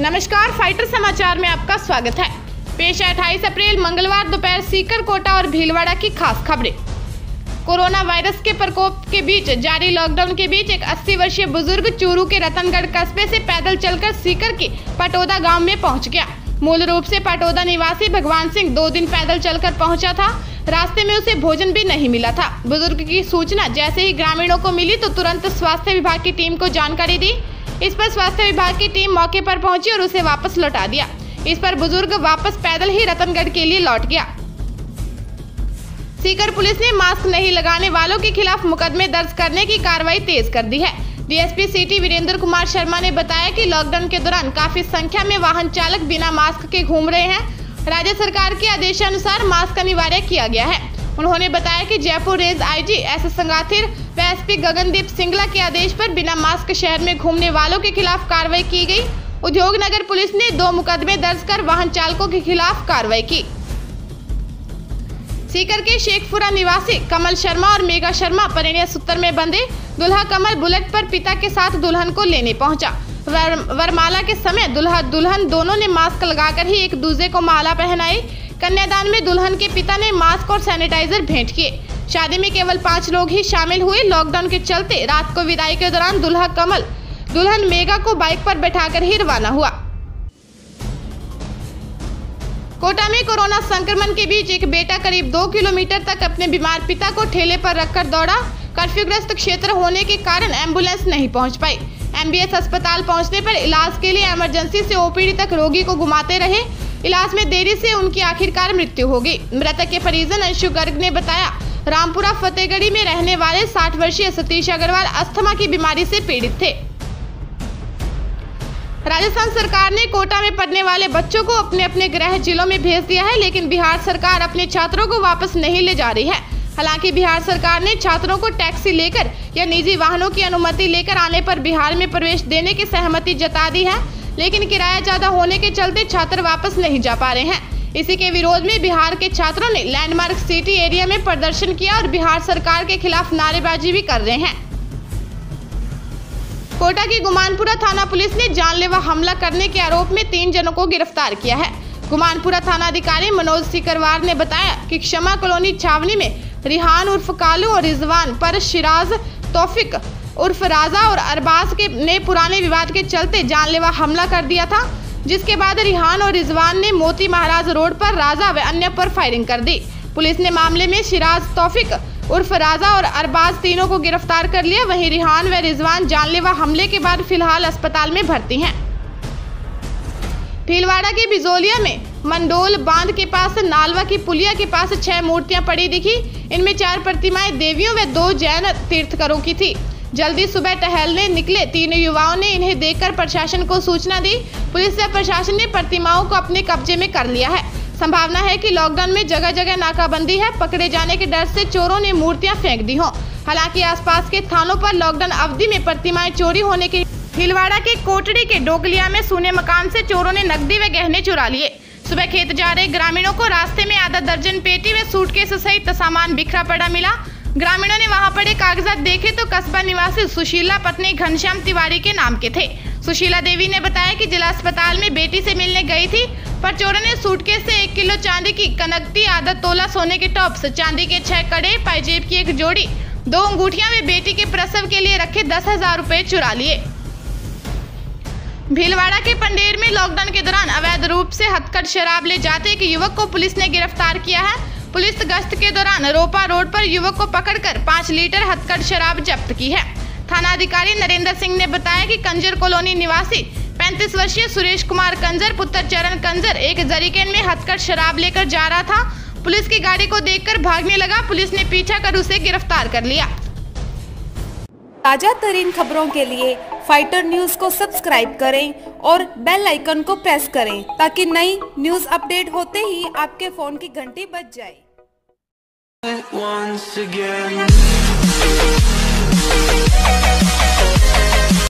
नमस्कार, फाइटर समाचार में आपका स्वागत है। पेश है अट्ठाईस अप्रैल, मंगलवार दोपहर, सीकर, कोटा और भीलवाड़ा की खास खबरें। कोरोना वायरस के प्रकोप के बीच जारी लॉकडाउन के बीच एक 80 वर्षीय बुज़ुर्ग चूरू के रतनगढ़ कस्बे से पैदल चलकर सीकर के पटोदा गाँव में पहुँच गया। मूल रूप से पटोदा निवासी भगवान सिंह दो दिन पैदल चलकर पहुँचा था। रास्ते में उसे भोजन भी नहीं मिला था। बुज़ुर्ग की सूचना, जैसे ही ग्रामीणों को मिली तो तुरंत स्वास्थ्य विभाग की टीम को जानकारी दी। इस पर स्वास्थ्य विभाग की टीम मौके पर पहुँची और उसे वापस लौटा दिया। इस पर बुज़ुर्ग वापस पैदल ही रतनगढ़ के लिए लौट गया। सीकर पुलिस ने मास्क नहीं लगाने वालों के खिलाफ मुकदमे दर्ज करने की कार्रवाई तेज कर दी है। डीएसपी सिटी वीरेंद्र कुमार शर्मा ने बताया कि लॉकडाउन के दौरान काफ़ी संख्या में वाहन चालक बिना मास्क के घूम रहे हैं। राज्य सरकार के आदेशानुसार मास्क अनिवार्य किया गया है। उन्होंने बताया कि Jaipur range IG S Sengathir SP Gagandeep Singla के आदेश पर बिना मास्क शहर में घूमने वालों के खिलाफ कार्रवाई की गई। उद्योग नगर पुलिस ने दो मुकदमे दर्ज कर वाहन चालकों के खिलाफ कार्रवाई की। सीकर के शेखपुरा निवासी कमल शर्मा और मेघा शर्मा परिणय सूत्र में बंधे। दुल्हा कमल बुलेट पर पिता के साथ दुल्हन को लेने पहुँचा। वर, वरमाला के समय दुल्हा दुल्हन दोनों ने मास्क लगाकर ही एक दूसरे को माला पहनाई। कन्यादान में दुल्हन के पिता ने मास्क और सैनिटाइजर भेंट किए। शादी में केवल पाँच लोग ही शामिल हुए। लॉकडाउन के चलते रात को विदाई के दौरान दुल्हा कमल दुल्हन मेगा को बाइक पर बैठाकर ही रवाना हुआ। कोटा में कोरोना संक्रमण के बीच एक बेटा करीब दो किलोमीटर तक अपने बीमार पिता को ठेले पर रखकर दौड़ा। कर्फ्यूग्रस्त क्षेत्र होने के कारण एंबुलेंस नहीं पहुँच पाई। एमबीएस अस्पताल पहुँचने पर इलाज के लिए इमरजेंसी से ओपीडी तक रोगी को घुमाते रहे। इलाज में देरी से उनकी आखिरकार मृत्यु हो गई मृतक के परिजन अंशु गर्ग ने बताया, रामपुरा, फतेहगढ़ी में रहने वाले 60 वर्षीय सतीश अग्रवाल अस्थमा की बीमारी से पीड़ित थे। राजस्थान सरकार ने कोटा में पढ़ने वाले बच्चों को अपने अपने गृह जिलों में भेज दिया है, लेकिन बिहार सरकार अपने छात्रों को वापस नहीं ले जा रही है। हालाँकि बिहार सरकार ने छात्रों को टैक्सी लेकर या निजी वाहनों की अनुमति लेकर आने पर बिहार में प्रवेश देने की सहमति जता दी है। लेकिन किराया ज़्यादा होने के चलते छात्र वापस नहीं जा पा रहे हैं। इसी के विरोध में बिहार के छात्रों ने लैंडमार्क सिटी एरिया में प्रदर्शन किया और बिहार सरकार के खिलाफ नारेबाजी भी कर रहे हैं। कोटा की गुमानपुरा थाना पुलिस ने जानलेवा हमला करने के आरोप में तीन जनों को गिरफ़्तार किया है। गुमानपुरा थाना अधिकारी मनोज सिकरवार ने बताया कि क्षमा कॉलोनी छावनी में रिहान उर्फ़ कालू और रिजवान पर शिराज तौफिक उर्फ़ राजा और अरबाज के ने पुराने विवाद के चलते जानलेवा हमला कर दिया था, जिसके बाद रिहान और रिजवान ने मोती महाराज रोड पर राजा व अन्य पर फायरिंग कर दी। पुलिस ने मामले में सिराज तौफिक, उर्फ़ राजा और अरबाज तीनों को गिरफ़्तार कर लिया। वहीं रिहान व रिजवान जानलेवा हमले के बाद फ़िलहाल अस्पताल में भर्ती हैं। भीलवाड़ा के बिजोलिया में मंडोल बाँध के पास नालवा की पुलिया के पास छह मूर्तियाँ पड़ी दिखी। इनमें चार प्रतिमाएँ देवियों व दो जैन तीर्थकरों की थी। जल्दी सुबह टहलने निकले तीनों युवाओं ने इन्हें देखकर प्रशासन को सूचना दी। पुलिस व प्रशासन ने प्रतिमाओं को अपने कब्जे में कर लिया है। संभावना है कि लॉकडाउन में जगह जगह नाकाबंदी है। पकड़े जाने के डर से चोरों ने मूर्तियाँ फेंक दी हों। हालाँकि आसपास के थानों पर लॉकडाउन अवधि में प्रतिमाएँ चोरी होने की भीलवाड़ा के कोटड़ी के डोकलिया में सुने मकान से चोरों ने नकदी व गहने चुरा लिए। सुबह खेत जा रहे ग्रामीणों को रास्ते में आधा दर्जन पेटी व सूटकेस सहित सामान बिखरा पड़ा मिला। ग्रामीणों ने वहाँ पड़े कागजात देखे तो कस्बा निवासी सुशीला पत्नी घनश्याम तिवारी के नाम के थे। सुशीला देवी ने बताया कि जिला अस्पताल में बेटी से मिलने गई थी, पर चोरों ने सूटकेस से एक किलो चांदी की कनकती आधा तोला सोने के टॉप्स, चांदी के छह कड़े पाइजेब की एक जोड़ी, दो अंगूठिया में बेटी के प्रसव के लिए रखे दस हज़ार रूपए चुरा लिए। भीलवाड़ा के पंडेर में लॉकडाउन के दौरान अवैध रूप से हथकट शराब ले जाते एक युवक को पुलिस ने गिरफ़्तार किया है। पुलिस गश्त के दौरान रोपा रोड पर युवक को पकड़कर पाँच लीटर हथकड़ शराब जब्त की है। थाना अधिकारी नरेंद्र सिंह ने बताया कि कंजर कॉलोनी निवासी 35 वर्षीय सुरेश कुमार कंजर, पुत्र चरण कंजर, एक जरीकेन में हथकड़ शराब लेकर जा रहा था। पुलिस की गाड़ी को देखकर भागने लगा। पुलिस ने पीछा कर उसे गिरफ़्तार कर लिया। ताज़ा तरीन खबरों के लिए फाइटर न्यूज़ को सब्सक्राइब करें और बेल आइकन को प्रेस करें ताकि नई न्यूज़ अपडेट होते ही आपके फ़ोन की घंटी बज जाए। Once again